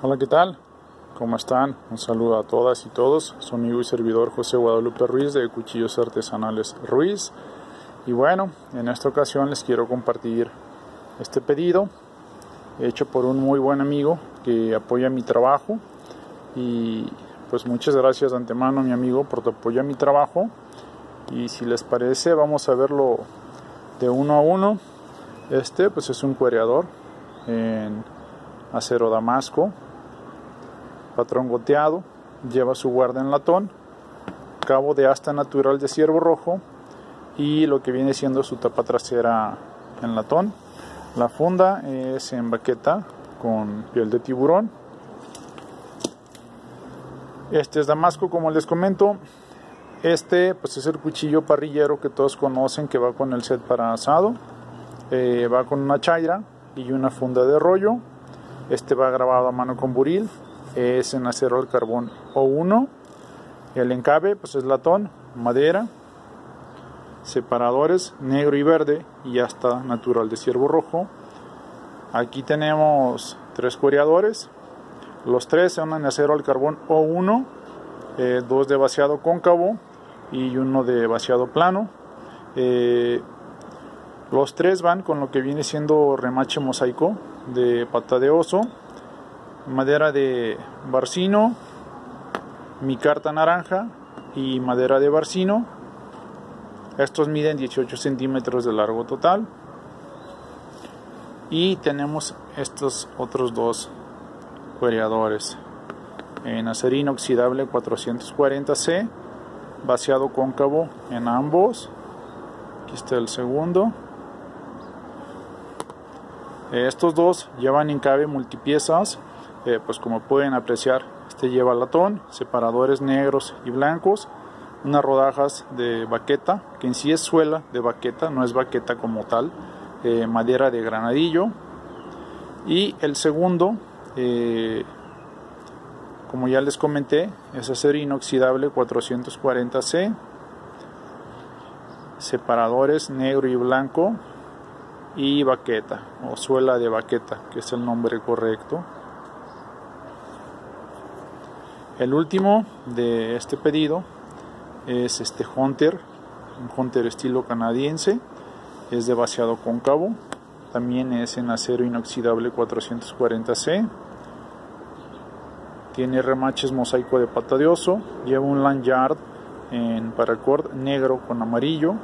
Hola, ¿qué tal? ¿Cómo están? Un saludo a todas y todos. Su amigo y servidor José Guadalupe Ruiz de Cuchillos Artesanales Ruiz. Y bueno, en esta ocasión les quiero compartir este pedido hecho por un muy buen amigo que apoya mi trabajo. Y pues muchas gracias de antemano, mi amigo, por tu apoyo a mi trabajo. Y si les parece, vamos a verlo de uno a uno. Este pues es un cuereador en acero damasco patrón goteado, lleva su guarda en latón, cabo de asta natural de ciervo rojo y lo que viene siendo su tapa trasera en latón. La funda es en baqueta con piel de tiburón. Este es damasco, como les comento. Este pues es el cuchillo parrillero que todos conocen que va con el set para asado. Eh, va con una chaira y una funda de rollo. Este va grabado a mano con buril es en acero al carbón O1. El encabe pues es latón, madera, separadores negro y verde y hasta natural de ciervo rojo. Aquí tenemos tres cuereadores. Los tres son en acero al carbón O1, eh, dos de vaciado cóncavo y uno de vaciado plano. Eh, los tres van con lo que viene siendo remache mosaico de pata de oso madera de barcino, mi carta naranja y madera de barcino. Estos miden 18 centímetros de largo total. Y tenemos estos otros dos cuereadores en acero inoxidable 440C, vaciado cóncavo en ambos. Aquí está el segundo. Estos dos llevan encabe multipiezas eh, pues como pueden apreciar este lleva latón, separadores negros y blancos, unas rodajas de baqueta, que en sí es suela de baqueta, no es baqueta como tal, eh, madera de granadillo. Y el segundo, eh, como ya les comenté, es acero inoxidable 440C, separadores negro y blanco y baqueta o suela de baqueta, que es el nombre correcto. El último de este pedido es este Hunter, un Hunter estilo canadiense, es de vaciado cóncavo, también es en acero inoxidable 440C, tiene remaches mosaico de pata de oso, lleva un lanyard en paracord negro con amarillo,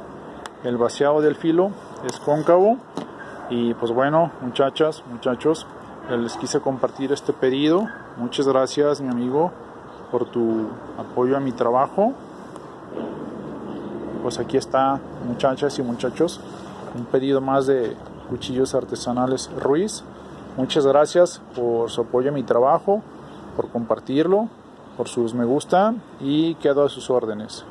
el vaciado del filo es cóncavo. Y pues bueno muchachas, muchachos, les quise compartir este pedido, muchas gracias mi amigo por tu apoyo a mi trabajo. Pues aquí está, muchachas y muchachos, un pedido más de cuchillos artesanales Ruiz. Muchas gracias por su apoyo a mi trabajo, por compartirlo, por sus me gusta y quedo a sus órdenes.